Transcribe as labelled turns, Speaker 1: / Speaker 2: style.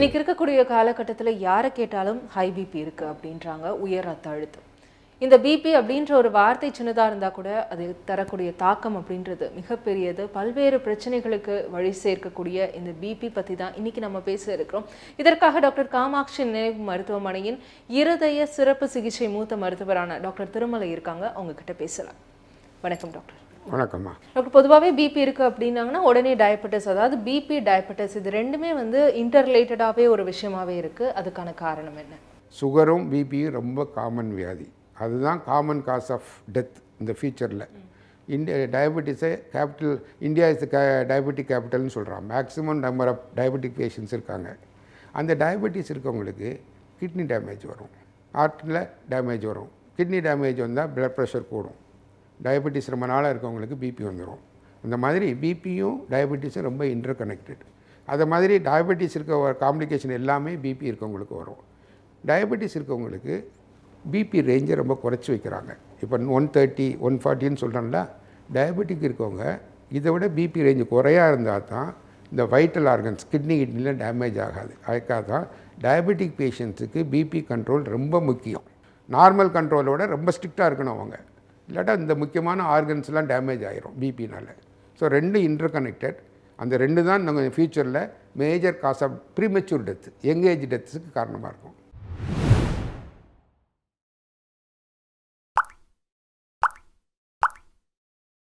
Speaker 1: இன்னைக்கு இருக்கக்கூடிய காலகட்டத்தில் யாரை கேட்டாலும் ஹை பிபி இருக்கு அப்படின்றாங்க உயர் ரத்த அழுத்தம். இந்த பிபி அப்படின்ற ஒரு வார்த்தை சின்னதாக இருந்தால் கூட அது தரக்கூடிய தாக்கம் அப்படின்றது மிகப்பெரியது. பல்வேறு பிரச்சனைகளுக்கு வழி சேர்க்கக்கூடிய இந்த பிபி பற்றி தான் இன்னைக்கு நம்ம பேச இருக்கிறோம். இதற்காக டாக்டர் காமாட்சி நினைவு மருத்துவமனையின் இருதய சிறப்பு சிகிச்சை மூத்த மருத்துவரான டாக்டர் திருமலை இருக்காங்க. அவங்கக்கிட்ட பேசலாம். வணக்கம் டாக்டர்.
Speaker 2: வணக்கம்மா.
Speaker 1: டாக்டர் பொதுவாகவே பிபி இருக்குது அப்படின்னாங்கன்னா உடனே டயபெட்டிஸ் அதாவது பிபி டயபெட்டிஸ் இது ரெண்டுமே வந்து இன்டர்ரிலேட்டடாகவே ஒரு விஷயமாவே இருக்குது அதுக்கான காரணம் என்ன?
Speaker 2: சுகரும் பிபியும் ரொம்ப காமன் வியாதி. அதுதான் காமன் காஸ் ஆஃப் டெத் இந்த ஃபியூச்சரில் இந்தியா டயபெட்டிஸை கேபிட்டல் இந்தியா இஸ் கே டயபெட்டிக் கேபிட்டல்னு சொல்கிறான் maximum number of diabetic patients இருக்காங்க. அந்த டயபெட்டிஸ் இருக்கவங்களுக்கு கிட்னி டேமேஜ் வரும். ஹார்ட்டில் டேமேஜ் வரும். கிட்னி டேமேஜ் வந்தால் பிளட் ப்ரெஷர் கூடும். டயபெட்டிஸ் ரொம்ப நாளாக இருக்கவங்களுக்கு பிபி வந்துடும் இந்த மாதிரி பிபியும் டயபெட்டிஸும் ரொம்ப இன்டர் கனெக்டட் அது மாதிரி டயபெட்டிஸ் இருக்க காம்ப்ளிகேஷன் எல்லாமே பிபி இருக்கவங்களுக்கு வரும். டயபெட்டிஸ் இருக்கவங்களுக்கு பிபி ரேஞ்சை ரொம்ப குறைச்சி வைக்கிறாங்க. இப்போ ஒன் தேர்ட்டி ஒன் ஃபார்ட்டின்னு சொல்கிறோம்ல டயபெட்டிக் இருக்கவங்க இதை விட பிபி ரேஞ்சு குறையா இருந்தால் தான் இந்த வைட்டல் ஆர்கன்ஸ் கிட்னி கிட்னிலாம் டேமேஜ் ஆகாது. அதுக்காக தான் டயபெட்டிக் பேஷண்ட்ஸுக்கு பிபி கண்ட்ரோல் ரொம்ப முக்கியம். நார்மல் கண்ட்ரோலோட ரொம்ப ஸ்ட்ரிக்டாக இருக்கணும் அவங்க. இல்லாட்டா இந்த முக்கியமான ஆர்கன்ஸ்லாம் டேமேஜ் ஆகிரும் பிபினால் ஸோ ரெண்டு இன்டர் கனெக்டட் அந்த ரெண்டு தான் நம்ம ஃப்யூச்சரில் major cause of premature death young age டெத்ஸுக்கு காரணமாக இருக்கும்.